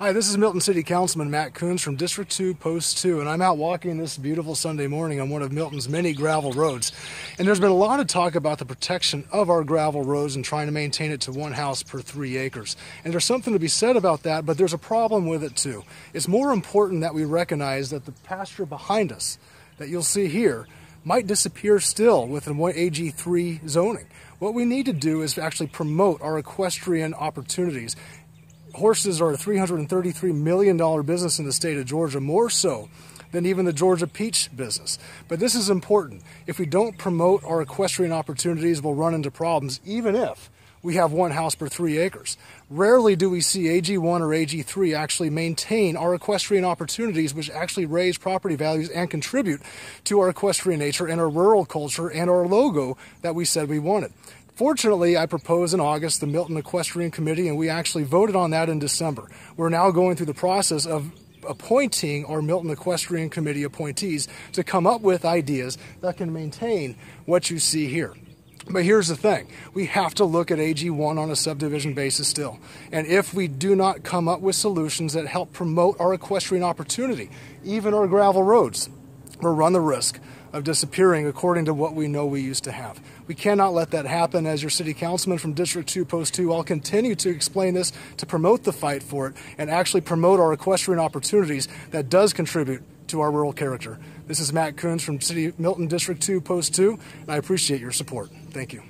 Hi, this is Milton City Councilman Matt Kunz from District 2, Post 2, and I'm out walking this beautiful Sunday morning on one of Milton's many gravel roads. And there's been a lot of talk about the protection of our gravel roads and trying to maintain it to one house per three acres. And there's something to be said about that, but there's a problem with it too. It's more important that we recognize that the pasture behind us, that you'll see here, might disappear still with an AG3 zoning. What we need to do is actually promote our equestrian opportunities horses are a $333 million business in the state of Georgia, more so than even the Georgia peach business. But this is important. If we don't promote our equestrian opportunities, we'll run into problems, even if we have one house per three acres. Rarely do we see AG1 or AG3 actually maintain our equestrian opportunities, which actually raise property values and contribute to our equestrian nature and our rural culture and our logo that we said we wanted. Fortunately, I proposed in August the Milton Equestrian Committee, and we actually voted on that in December. We're now going through the process of appointing our Milton Equestrian Committee appointees to come up with ideas that can maintain what you see here. But here's the thing we have to look at AG1 on a subdivision basis still. And if we do not come up with solutions that help promote our equestrian opportunity, even our gravel roads, we'll run the risk of disappearing according to what we know we used to have. We cannot let that happen. As your city councilman from District 2, Post 2, I'll continue to explain this to promote the fight for it and actually promote our equestrian opportunities that does contribute to our rural character. This is Matt Kunz from City Milton District 2, Post 2, and I appreciate your support. Thank you.